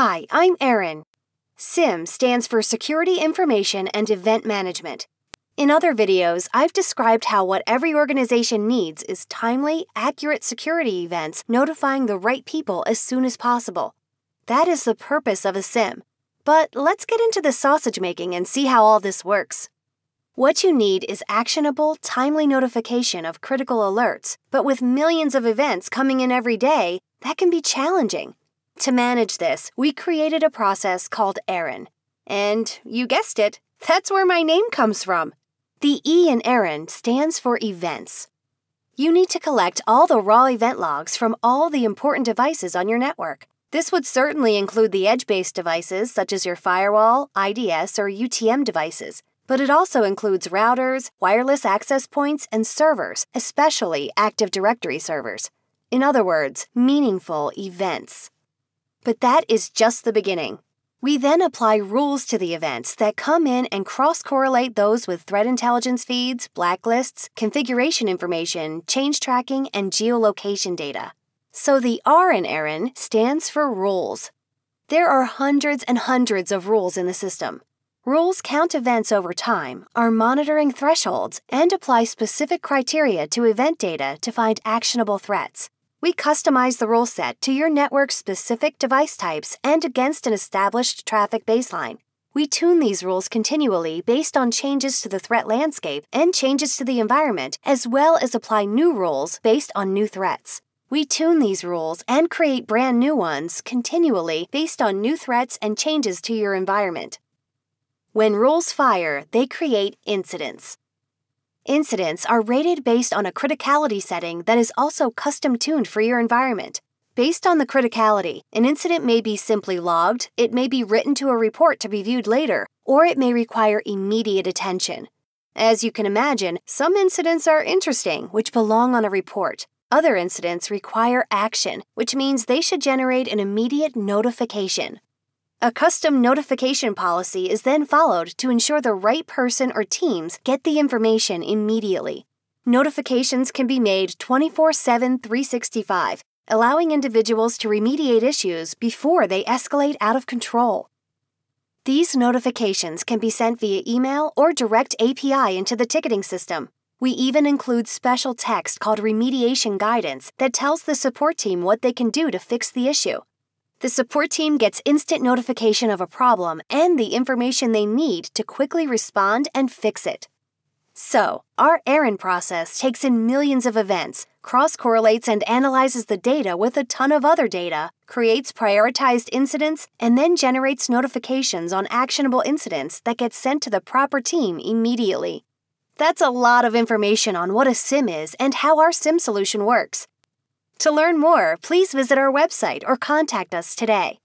Hi, I'm Erin. SIEM stands for Security Information and Event Management. In other videos, I've described how what every organization needs is timely, accurate security events notifying the right people as soon as possible. That is the purpose of a SIEM. But let's get into the sausage making and see how all this works. What you need is actionable, timely notification of critical alerts, but with millions of events coming in every day, that can be challenging. To manage this, we created a process called Erin. And you guessed it, that's where my name comes from. The E in Erin stands for events. You need to collect all the raw event logs from all the important devices on your network. This would certainly include the edge based devices such as your firewall, IDS, or UTM devices, but it also includes routers, wireless access points, and servers, especially Active Directory servers. In other words, meaningful events. But that is just the beginning. We then apply rules to the events that come in and cross correlate those with threat intelligence feeds, blacklists, configuration information, change tracking, and geolocation data. So the R in Erin stands for rules. There are hundreds and hundreds of rules in the system. Rules count events over time, are monitoring thresholds, and apply specific criteria to event data to find actionable threats. We customize the rule set to your network's specific device types and against an established traffic baseline. We tune these rules continually based on changes to the threat landscape and changes to the environment, as well as apply new rules based on new threats. We tune these rules and create brand new ones continually based on new threats and changes to your environment. When rules fire, they create incidents. Incidents are rated based on a criticality setting that is also custom tuned for your environment. Based on the criticality, an incident may be simply logged, it may be written to a report to be viewed later, or it may require immediate attention. As you can imagine, some incidents are interesting, which belong on a report. Other incidents require action, which means they should generate an immediate notification. A custom notification policy is then followed to ensure the right person or teams get the information immediately. Notifications can be made 24 7 365, allowing individuals to remediate issues before they escalate out of control. These notifications can be sent via email or direct API into the ticketing system. We even include special text called remediation guidance that tells the support team what they can do to fix the issue. The support team gets instant notification of a problem and the information they need to quickly respond and fix it. So, our errand process takes in millions of events, cross correlates and analyzes the data with a ton of other data, creates prioritized incidents, and then generates notifications on actionable incidents that get sent to the proper team immediately. That's a lot of information on what a SIEM is and how our SIEM solution works. To learn more, please visit our website or contact us today.